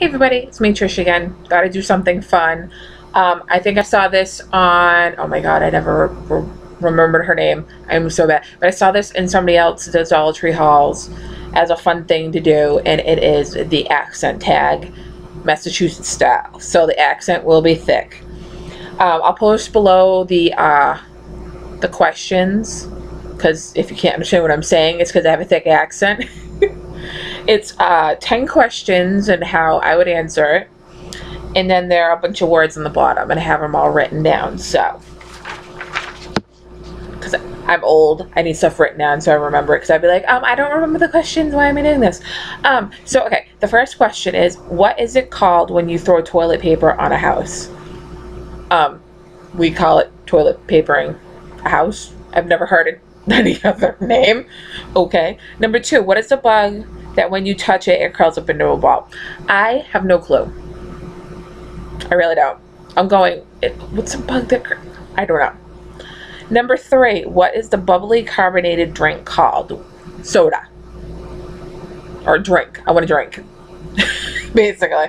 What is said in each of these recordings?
Hey everybody, it's me Trish again. Gotta do something fun. Um, I think I saw this on, oh my god, I never re- remembered her name. I'm so bad. But I saw this in somebody else's Dollar Tree hauls as a fun thing to do, and it is the accent tag, Massachusetts style. So the accent will be thick. Um, I'll post below the uh, the questions because if you can't understand what I'm saying, it's because I have a thick accent. It's uh, 10 questions and how I would answer it. And then there are a bunch of words on the bottom, and I have them all written down. So, because I'm old, I need stuff written down so I remember it. Because I'd be like, um, I don't remember the questions. Why am I doing this? Um, so okay, the first question is, what is it called when you throw toilet paper on a house? Um, we call it toilet papering a house. I've never heard it any other name. Okay. Number two, what is the bug that when you touch it, it curls up into a ball. I have no clue. I really don't. I'm going, it, what's a bug that, I don't know. Number three, what is the bubbly carbonated drink called? Soda. Or drink. I want a drink. Basically.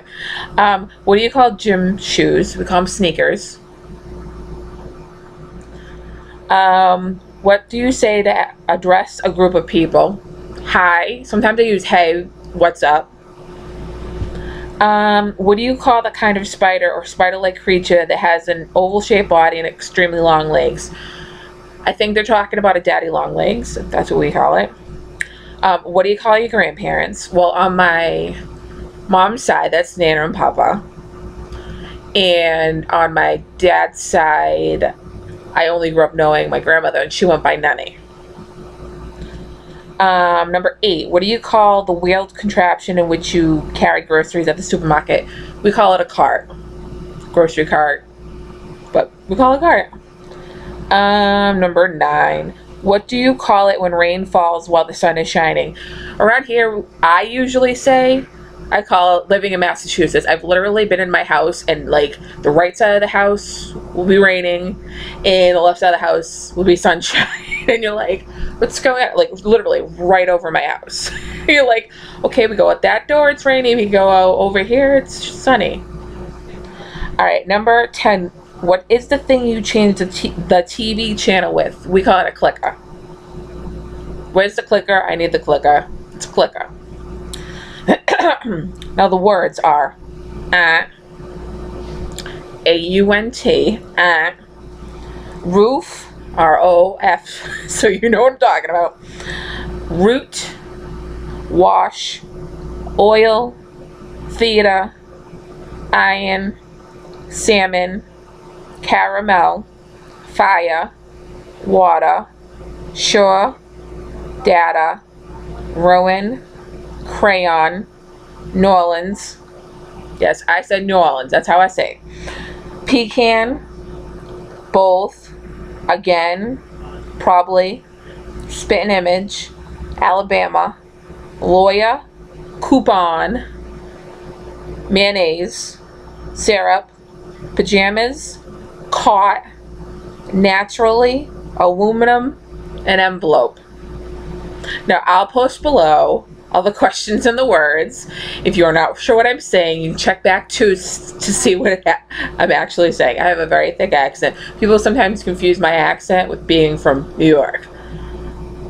Um, what do you call gym shoes? We call them sneakers. Um, what do you say to address a group of people? Hi. Sometimes I use hey, what's up? Um, what do you call the kind of spider or spider-like creature that has an oval-shaped body and extremely long legs? I think they're talking about a daddy long legs. That's what we call it. Um, what do you call your grandparents? Well, on my mom's side, that's Nana and Papa. And on my dad's side, I only grew up knowing my grandmother, and she went by Nanny. Um, number eight, what do you call the wheeled contraption in which you carry groceries at the supermarket? We call it a cart. Grocery cart. But we call it a cart. Um, number nine, what do you call it when rain falls while the sun is shining? Around here, I usually say I call it living in Massachusetts. I've literally been in my house and like the right side of the house will be raining and the left side of the house will be sunshine. and you're like, what's going on? Like literally right over my house. you're like, okay, we go at that door, it's rainy. We go over here, it's sunny. All right, number 10. What is the thing you change the, t- the TV channel with? We call it a clicker. Where's the clicker? I need the clicker. It's a clicker. now the words are at a U N T at roof R O F so you know what I'm talking about root wash oil theater iron salmon caramel fire water sure data ruin crayon, New Orleans. Yes, I said New Orleans. That's how I say. it. Pecan, both, again, probably, spitting image, Alabama, lawyer, coupon, mayonnaise, syrup, pajamas, caught, naturally, aluminum, and envelope. Now I'll post below all the questions and the words. If you're not sure what I'm saying, you check back to to see what I'm actually saying. I have a very thick accent. People sometimes confuse my accent with being from New York.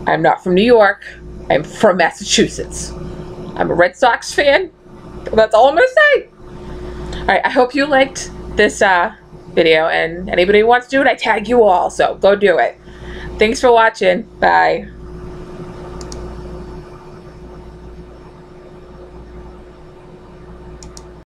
I'm not from New York. I'm from Massachusetts. I'm a Red Sox fan. That's all I'm to say. All right, I hope you liked this uh, video, and anybody who wants to do it, I tag you all, so go do it. Thanks for watching. Bye.